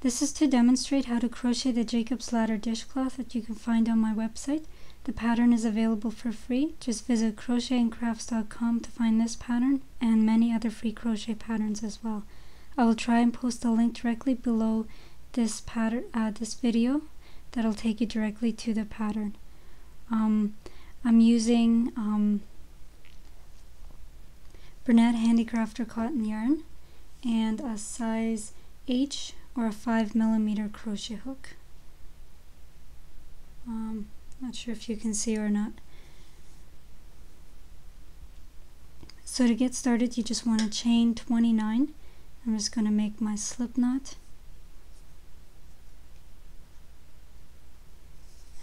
This is to demonstrate how to crochet the Jacob's Ladder dishcloth that you can find on my website. The pattern is available for free. Just visit crochetncrafts.com to find this pattern and many other free crochet patterns as well. I will try and post a link directly below this pattern, uh, this video, that'll take you directly to the pattern. Um, I'm using um, Bernat Handicrafter cotton yarn and a size H or a 5 millimeter crochet hook. Um, not sure if you can see or not. So to get started you just want to chain 29. I'm just going to make my slip knot.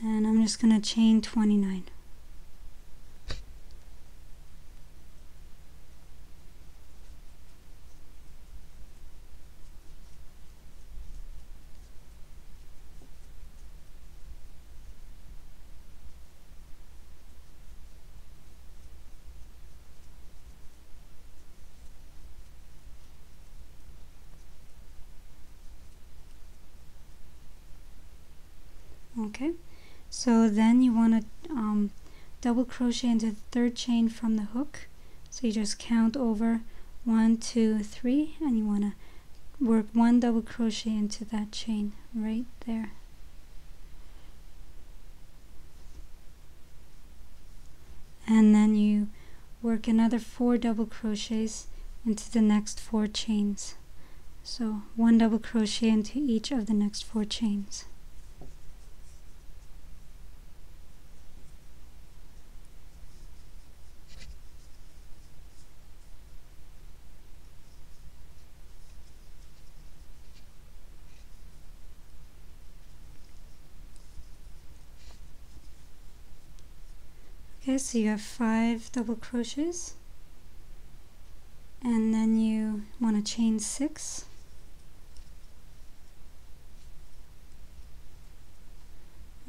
And I'm just going to chain 29. Okay? So then you want to um, double crochet into the third chain from the hook. So you just count over one two three and you want to work one double crochet into that chain right there. And then you work another four double crochets into the next four chains. So one double crochet into each of the next four chains So you have five double crochets and then you want to chain six.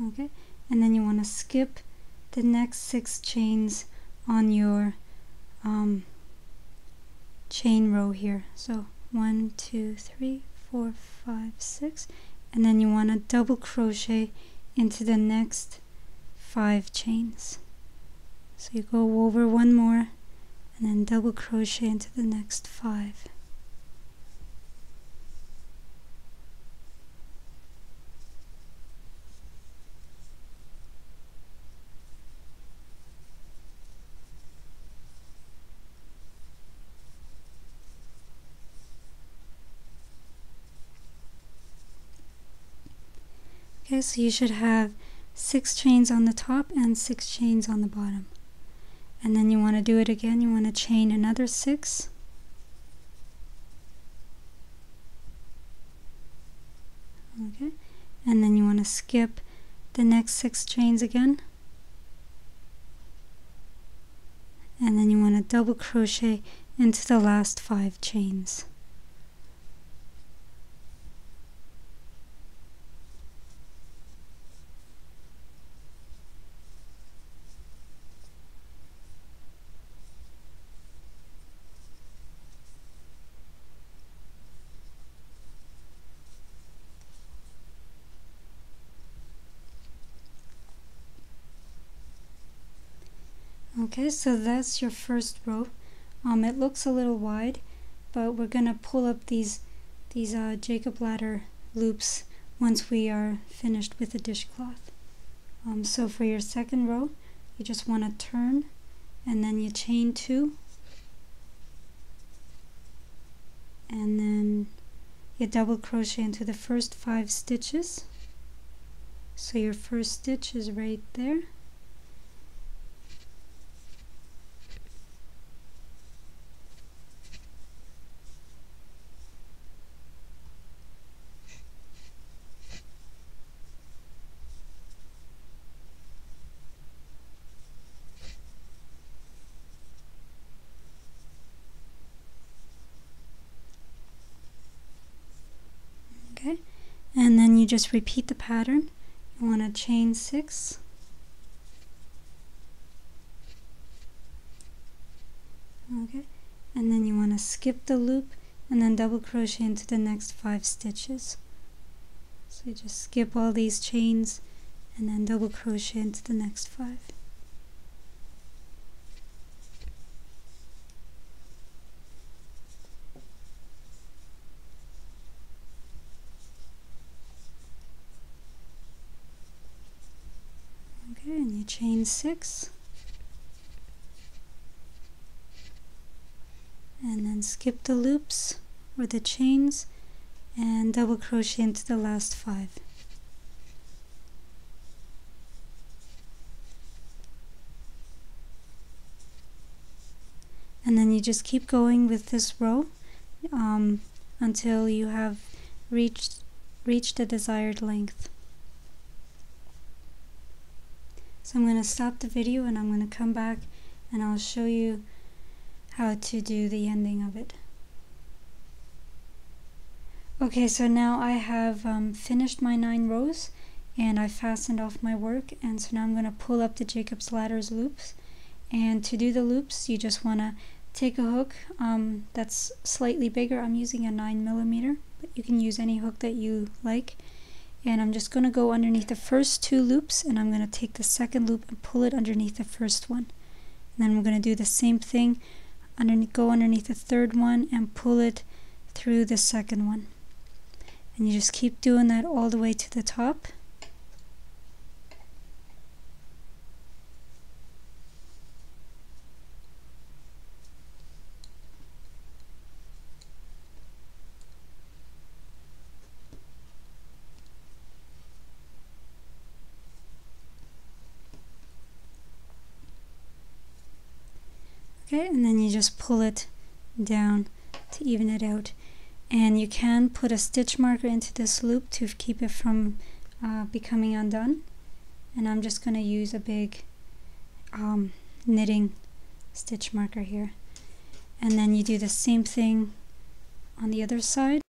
Okay, and then you want to skip the next six chains on your um, chain row here. So one, two, three, four, five, six, and then you want to double crochet into the next five chains. So you go over one more and then double crochet into the next five. Okay, so you should have six chains on the top and six chains on the bottom and then you want to do it again. You want to chain another six. Okay. And then you want to skip the next six chains again. And then you want to double crochet into the last five chains Okay, so that's your first row. Um, it looks a little wide, but we're gonna pull up these these uh, Jacob ladder loops once we are finished with the dishcloth. Um, so for your second row, you just want to turn and then you chain two and then you double crochet into the first five stitches. So your first stitch is right there. okay and then you just repeat the pattern? You want to chain six? Okay. And then you want to skip the loop and then double crochet into the next five stitches. So you just skip all these chains and then double crochet into the next five okay and you chain six. And then skip the loops or the chains and double crochet into the last five. And then you just keep going with this row um, until you have reached reached the desired length so I'm going to stop the video and I'm going to come back and I'll show you how to do the ending of it. Okay, so now I have um, finished my nine rows and I fastened off my work. And so now I'm going to pull up the Jacob's Ladders loops. And to do the loops you just want to take a hook um, that's slightly bigger. I'm using a 9 millimeter, but you can use any hook that you like and I'm just going to go underneath the first two loops and I'm going to take the second loop and pull it underneath the first one. And then I'm going to do the same thing, underneath, go underneath the third one and pull it through the second one and you just keep doing that all the way to the top Okay, and then you just pull it down to even it out. And you can put a stitch marker into this loop to keep it from uh, becoming undone. And I'm just going to use a big um, knitting stitch marker here. And then you do the same thing on the other side